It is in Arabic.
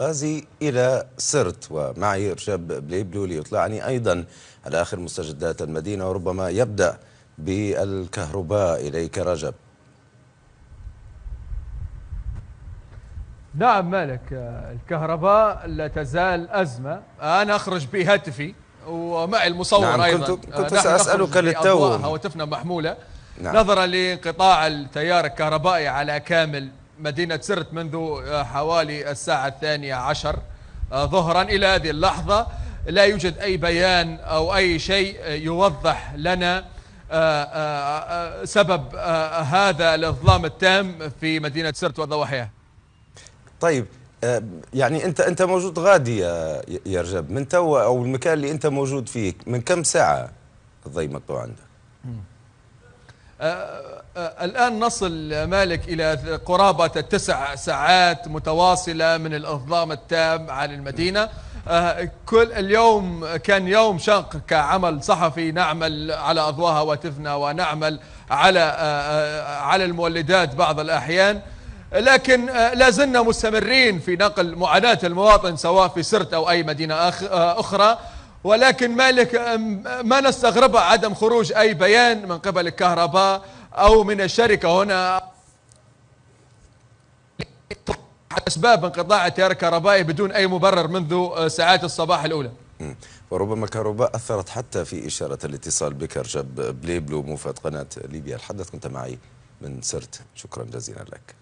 غازي إلى سرت ومعي رجب بليبلو ليطلعني أيضا على آخر مستجدات المدينة وربما يبدأ بالكهرباء. إليك رجب. نعم مالك. الكهرباء لا تزال أزمة. أنا أخرج بهاتفي ومعي المصور نعم أيضا. كنت, كنت سأسألك للتو. هواتفنا محمولة. نعم. نظرا لانقطاع التيار الكهربائي على كامل مدينة سرت منذ حوالي الساعة الثانية عشر ظهرا إلى هذه اللحظة. لا يوجد أي بيان أو أي شيء يوضح لنا سبب هذا الإظلام التام في مدينة سرت وضواحيها طيب آه، يعني أنت أنت موجود غادي يا يا رجب. من توا أو المكان اللي أنت موجود فيه من كم ساعة الضي مقطوع عندك؟ آه، آه، الآن نصل مالك إلى قرابة التسع ساعات متواصلة من الإظلام التام على المدينة. كل اليوم كان يوم شاق كعمل صحفي. نعمل على أضواء هواتفنا ونعمل على على المولدات بعض الأحيان. لكن لا زلنا مستمرين في نقل معاناة المواطن سواء في سرت أو أي مدينة أخرى. ولكن مالك ما نستغرب عدم خروج أي بيان من قبل الكهرباء. أو من الشركة هنا. أسباب انقطاع التيار الكهربائي بدون أي مبرر منذ ساعات الصباح الأولى. وربما كهرباء أثرت حتى في إشارة الاتصال بك رجب. بليبلو موفد قناة ليبيا. الحدث كنت معي من سرت. شكرا جزيلا لك.